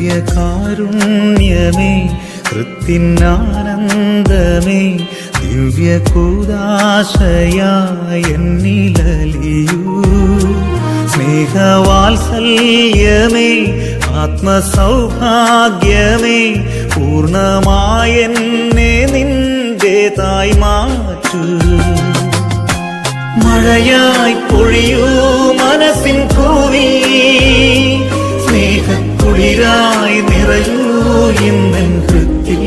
ദിവ്യകാരുണ്യമേ കൃത്തിനാനന്ദമേ ദിവ്യകൂദാശയായ എന്നിലലിയൂ സ്നേഹവാത്സല്യമേ ആത്മസൗഭാഗ്യമേ പൂർണമായെന്നെ നിന്റേതായി മാറ്റൂ. മഴയായി പൊഴിയൂ മനസ്സിൻ ഭൂമി നിറയൂ ഇന്നൻ ഹൃത്തിൽ